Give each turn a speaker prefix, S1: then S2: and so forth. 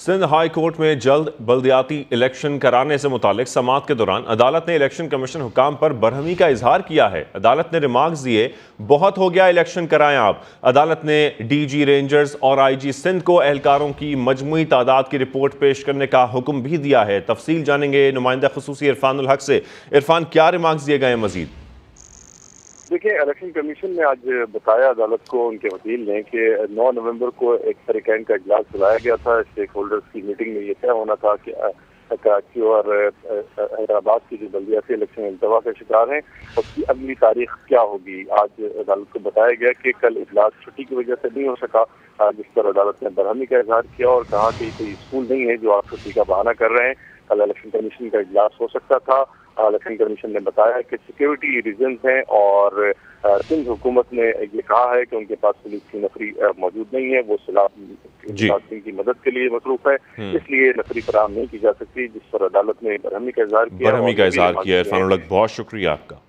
S1: Sindh high court में जल्द बल्दियाती election कराने से मुतालिक समात के दौरान अदालत ने इलेक्शन कमीशन हुकाम पर बरहमी का इजहार किया है। अदालत ने रिमार्क्स दिए, बहुत हो गया इलेक्शन कराएँ आप। अदालत ने डीजी रेंजर्स और आईजी सिंध को एहलकारों की मजमू तादाद की रिपोर्ट पेश करने का हुक्म भी दिया है। तफसील जानेंगे नुमाइंदा खसूसी इरफान हक से। इरफान, क्या रिमार्क्स दिए गए मजीद?
S2: देखिए, इलेक्शन कमीशन ने आज बताया, अदालत को उनके वकील ने कि 9 नवंबर को एक तरीकैन का इजलास बुलाया गया था। स्टेक होल्डर्स की मीटिंग में ये तय होना था कि कराची और हैदराबाद की जो बल्दियाती इलेक्शन अल्तवा का शिकार हैं, उसकी अगली तारीख क्या होगी? आज अदालत को बताया गया कि कल इजलास छुट्टी की वजह से नहीं हो सका। जिस पर अदालत ने बरहमी का इजहार किया और कहा कि कोई स्कूल नहीं है जो आप छुट्टी का बहाना कर रहे हैं। कल इलेक्शन कमीशन का इजलास हो सकता था। इलेक्शन कमीशन ने बताया कि सिक्योरिटी रीजन है और सिंध हुकूमत ने ये कहा है कि उनके पास पुलिस की नफरी मौजूद नहीं है। वो सिंह की मदद के लिए मसरूफ है। हम्म। इसलिए नफरी फराम नहीं की जा सकती जिस पर अदालत ने बरहमी का इजहार किया
S1: बरहमी का इजहार किया इरफान बहुत शुक्रिया आपका।